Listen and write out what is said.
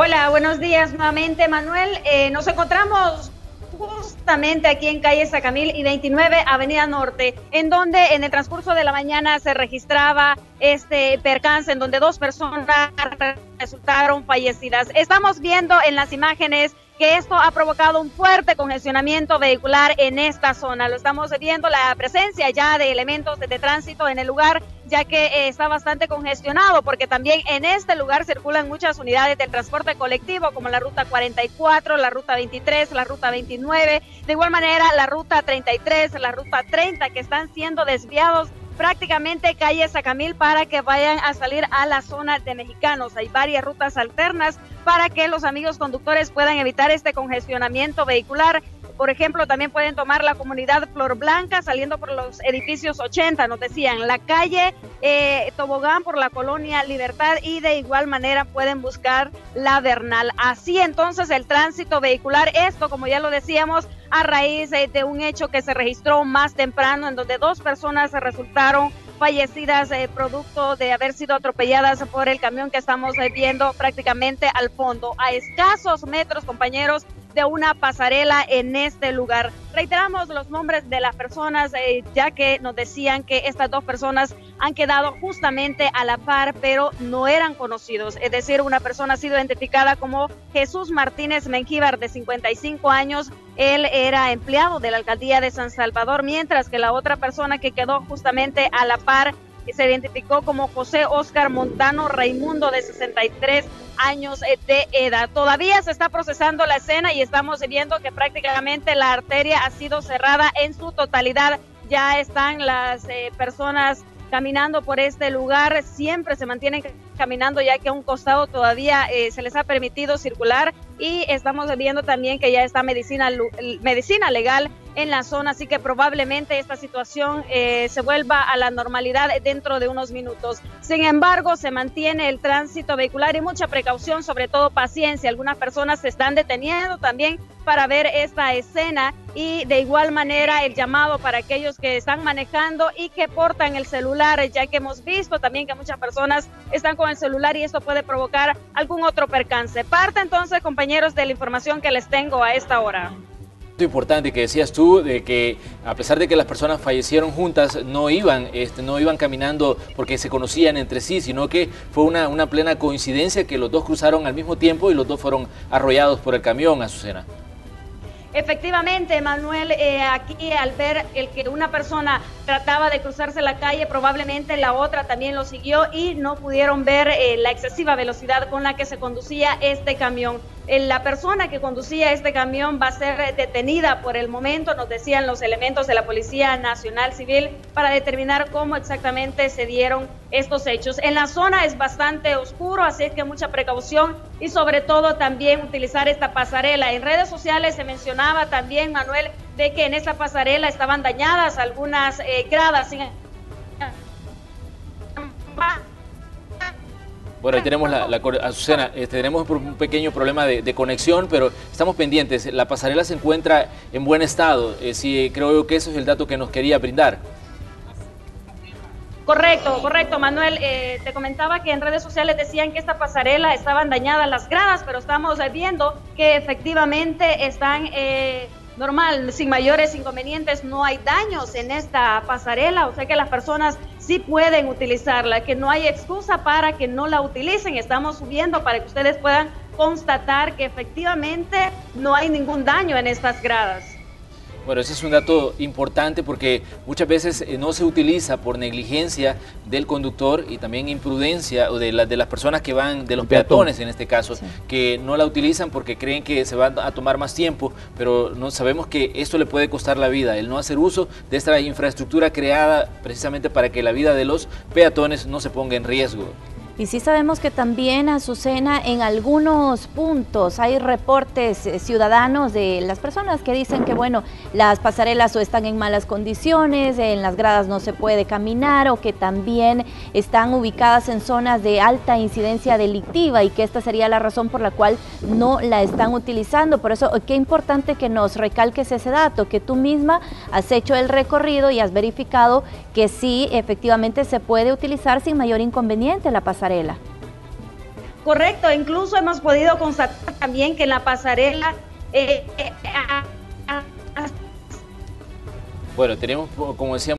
Hola, buenos días nuevamente, Manuel. Eh, nos encontramos justamente aquí en calle Sacamil y 29 Avenida Norte, en donde en el transcurso de la mañana se registraba este percance en donde dos personas resultaron fallecidas. Estamos viendo en las imágenes que esto ha provocado un fuerte congestionamiento vehicular en esta zona. Lo estamos viendo la presencia ya de elementos de, tránsito en el lugar, ya que eh, está bastante congestionado, porque también en este lugar circulan muchas unidades de transporte colectivo, como la ruta 44, la ruta 23, la ruta 29, de igual manera la ruta 33, la ruta 30, que están siendo desviados prácticamente calle Sacamil para que vayan a salir a la zona de mexicanos. Hay varias rutas alternas para que los amigos conductores puedan evitar este congestionamiento vehicular. Por ejemplo, también pueden tomar la comunidad Flor Blanca saliendo por los edificios 80, nos decían, la calle eh, Tobogán por la colonia Libertad y de igual manera pueden buscar la Bernal. Así entonces el tránsito vehicular, esto como ya lo decíamos, a raíz de un hecho que se registró más temprano en donde dos personas resultaron fallecidas eh, producto de haber sido atropelladas por el camión que estamos eh, viendo prácticamente al fondo, a escasos metros, compañeros, de una pasarela en este lugar. Reiteramos los nombres de las personas, eh, ya que nos decían que estas dos personas han quedado justamente a la par, pero no eran conocidos. Es decir, una persona ha sido identificada como Jesús Martínez Mengíbar, de 55 años. Él era empleado de la alcaldía de San Salvador, mientras que la otra persona que quedó justamente a la par se identificó como José Oscar Montano Raimundo, de 63 años de edad. Todavía se está procesando la escena y estamos viendo que prácticamente la arteria ha sido cerrada en su totalidad. Ya están las eh, personas caminando por este lugar, siempre se mantienen caminando ya que a un costado todavía eh, se les ha permitido circular y estamos viendo también que ya está medicina, medicina legal en la zona, así que probablemente esta situación eh, se vuelva a la normalidad dentro de unos minutos. Sin embargo, se mantiene el tránsito vehicular y mucha precaución, sobre todo paciencia. Algunas personas se están deteniendo también para ver esta escena y de igual manera el llamado para aquellos que están manejando y que portan el celular, ya que hemos visto también que muchas personas están con el celular y esto puede provocar algún otro percance. Parte entonces, compañeros, de la información que les tengo a esta hora importante que decías tú de que a pesar de que las personas fallecieron juntas no iban este, no iban caminando porque se conocían entre sí sino que fue una, una plena coincidencia que los dos cruzaron al mismo tiempo y los dos fueron arrollados por el camión Azucena. Efectivamente, Manuel, eh, aquí al ver el que una persona trataba de cruzarse la calle, probablemente la otra también lo siguió y no pudieron ver eh, la excesiva velocidad con la que se conducía este camión. La persona que conducía este camión va a ser detenida por el momento, nos decían los elementos de la Policía Nacional Civil, para determinar cómo exactamente se dieron estos hechos. En la zona es bastante oscuro, así que mucha precaución y sobre todo también utilizar esta pasarela. En redes sociales se mencionaba también, Manuel, de que en esta pasarela estaban dañadas algunas eh, gradas. Bueno, ahí tenemos la, la Azucena, este, tenemos un pequeño problema de, conexión, pero estamos pendientes. La pasarela se encuentra en buen estado. Eh, sí, creo que eso es el dato que nos quería brindar. Correcto, correcto, Manuel. Eh, te comentaba que en redes sociales decían que esta pasarela estaban dañadas las gradas, pero estamos viendo que efectivamente están eh, normal, sin mayores inconvenientes, no hay daños en esta pasarela, o sea que las personas sí pueden utilizarla, que no hay excusa para que no la utilicen. Estamos subiendo para que ustedes puedan constatar que efectivamente no hay ningún daño en estas gradas. Bueno, ese es un dato importante porque muchas veces eh, no se utiliza por negligencia del conductor y también imprudencia o de, de las personas que van, de los peatones en este caso, que no la utilizan porque creen que se va a tomar más tiempo, pero no sabemos que esto le puede costar la vida, el no hacer uso de esta infraestructura creada precisamente para que la vida de los peatones no se ponga en riesgo. Y sí sabemos que también, Azucena, en algunos puntos hay reportes eh, ciudadanos de las personas que dicen que, bueno, las pasarelas o están en malas condiciones, en las gradas no se puede caminar o que también están ubicadas en zonas de alta incidencia delictiva y que esta sería la razón por la cual no la están utilizando. Por eso, qué importante que nos recalques ese dato, que tú misma has hecho el recorrido y has verificado que sí, efectivamente se puede utilizar sin mayor inconveniente la pasarela. Correcto, incluso hemos podido constatar también que en la pasarela... Eh, bueno, tenemos, como decíamos,